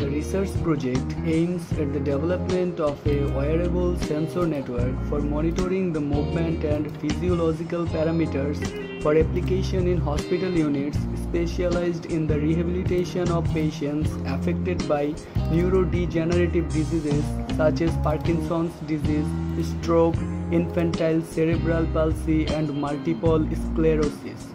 The research project aims at the development of a wearable sensor network for monitoring the movement and physiological parameters for application in hospital units specialized in the rehabilitation of patients affected by neurodegenerative diseases such as Parkinson's disease, stroke, infantile cerebral palsy, and multiple sclerosis.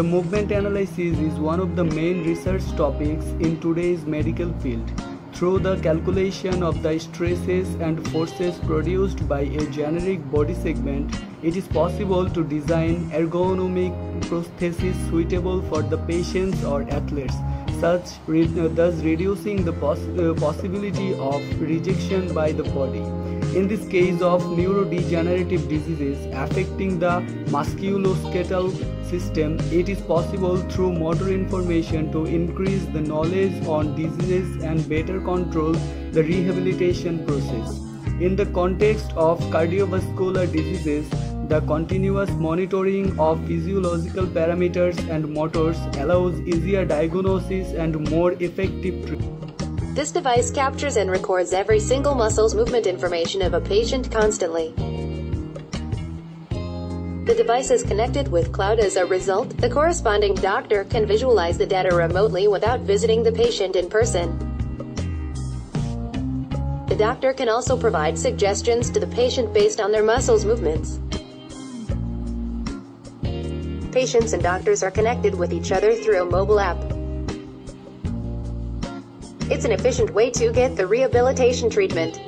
The movement analysis is one of the main research topics in today's medical field. Through the calculation of the stresses and forces produced by a generic body segment, it is possible to design ergonomic prostheses suitable for the patients or athletes, such thus reducing the uh, possibility of rejection by the body. In this case of neurodegenerative diseases affecting the musculoskeletal system, it is possible through motor information to increase the knowledge on diseases and better control the rehabilitation process. In the context of cardiovascular diseases, the continuous monitoring of physiological parameters and motors allows easier diagnosis and more effective treatment. This device captures and records every single muscle's movement information of a patient constantly. The device is connected with cloud as a result, the corresponding doctor can visualize the data remotely without visiting the patient in person. The doctor can also provide suggestions to the patient based on their muscles movements. Patients and doctors are connected with each other through a mobile app. It's an efficient way to get the rehabilitation treatment.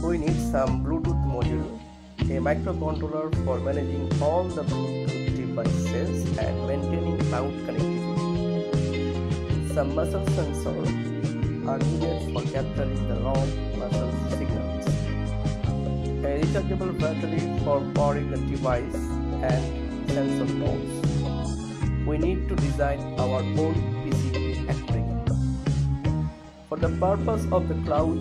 We need some Bluetooth module, a microcontroller for managing all the Bluetooth devices and maintaining cloud connectivity. Some muscle sensors are needed for capturing the raw muscle signals. A rechargeable battery for powering the device and sensor nodes. We need to design our own PCB accordingly. For the purpose of the cloud,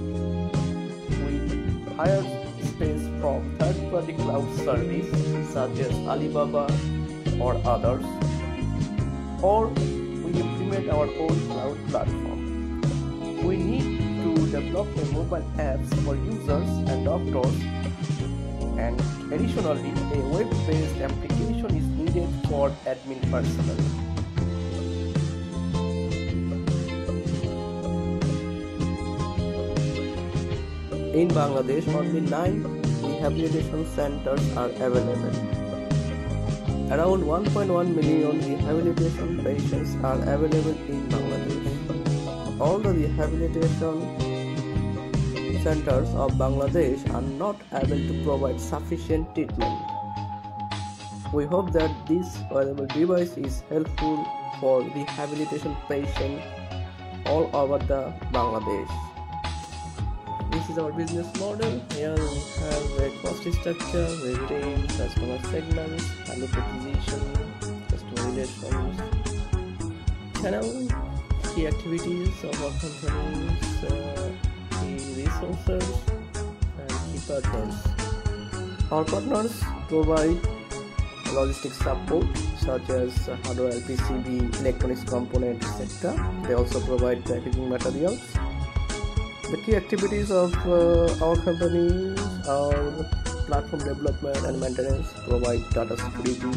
we hire space from third-party cloud service such as Alibaba or others, or we implement our own cloud platform. We need to develop a mobile apps for users and doctors and additionally a web-based application is needed for admin personnel. In Bangladesh, only 9 rehabilitation centers are available. Around 1.1 million rehabilitation patients are available in Bangladesh. All the rehabilitation centers of Bangladesh are not able to provide sufficient treatment. We hope that this wearable device is helpful for rehabilitation patients all over the Bangladesh. This is our business model. Here we have a cost structure, retail, customer segments, value proposition, customer relations, channel, key activities of our companies, uh, resources, and key partners. Our partners provide logistic support such as hardware, PCB, electronics components, etc. They also provide packaging materials. The key activities of uh, our companies are platform development and maintenance, provide data security,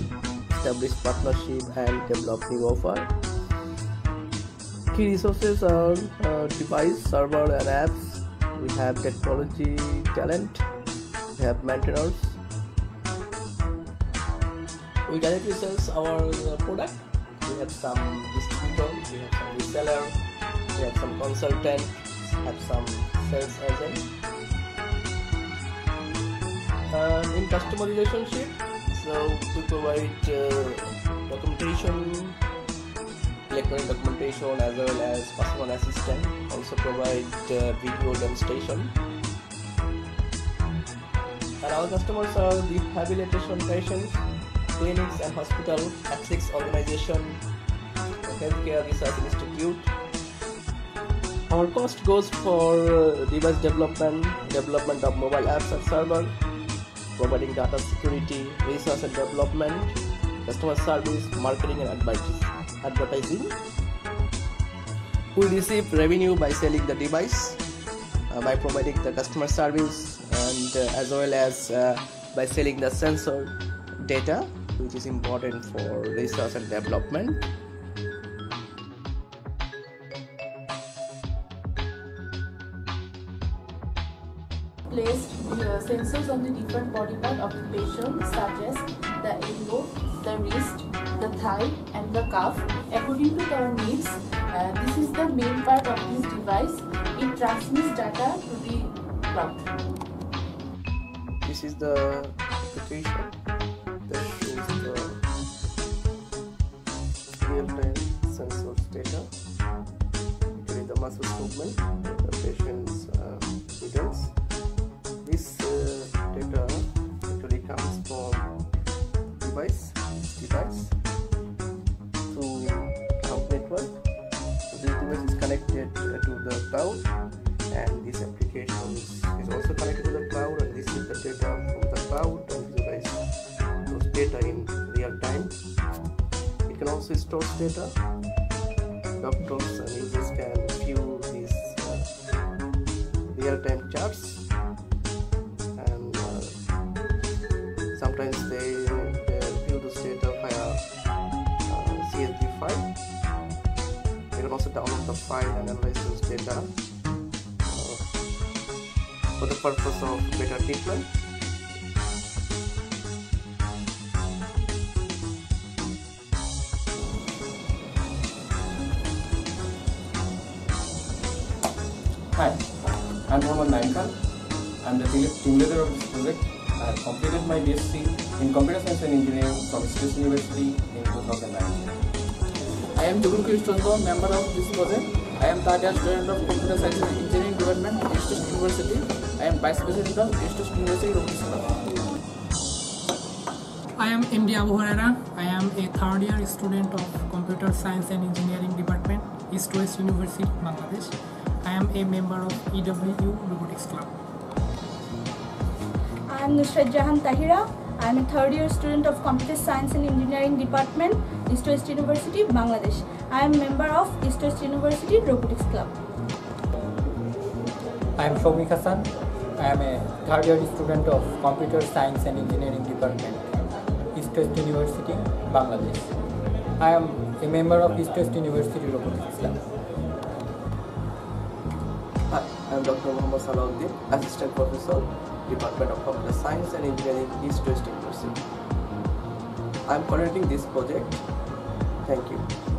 establish partnership, and develop new offer. Key resources are uh, device, server, and apps. We have technology talent. We have maintainers. We directly sell our uh, product. We have some distributor. We have some reseller. We have some consultant. Have some sales agent. Um, in customer relationship, so we provide uh, documentation, electronic documentation as well as personal assistant. Also provide uh, video demonstration. And our customers are the rehabilitation patients, clinics and hospital, ethics organization, healthcare research institute. Our cost goes for uh, device development, development of mobile apps and server, providing data security, research and development, customer service, marketing and advertising. We receive revenue by selling the device, uh, by providing the customer service, and uh, as well as uh, by selling the sensor data, which is important for research and development. placed the sensors on the different body part of the patient such as the elbow, the wrist, the thigh and the calf according to their needs. Uh, this is the main part of this device. It transmits data to the cloud. This is the application that shows the real-time sensors data, actually the muscle movement, the patient's uh, vitals. To the cloud and this application is, also connected to the cloud and this is the data from the cloud and visualize those data in real time. It can also store data. Doctors and users can view these uh, real-time for the purpose of better treatment. Hi, I'm Mohammad Naim I'm the team team leader of this project. I have completed my BSc in Computer Science and Engineering from State University in 2019. I am Jugul Krishnandra, member of this project. I am third year student of Computer Science and Engineering Department, East University. I am Vice President of East University Robotics I am MD Abu Huraira. I am a third year student of Computer Science and Engineering Department, East West University, Bangladesh. I am a member of EWU Robotics Club. I am Nusrat Jahan Tahira. I am a third year student of Computer Science and Engineering Department, East West University, Bangladesh. I am a member of East West University Robotics Club. I am Shomik Hassan. I am a third year student of Computer Science and Engineering Department, East West University, Bangladesh. I am a member of East West University Robotics Club. Hi, I am Dr. Muhammad Salahuddin, Assistant Professor, Department of Computer Science and Engineering, East West University. I am coordinating this project. Thank you.